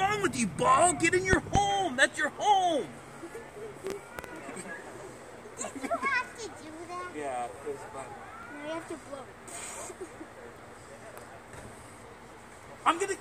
wrong with you, ball? Get in your home. That's your home. Did you have to do that? Yeah, it's fun. Now you have to blow. I'm gonna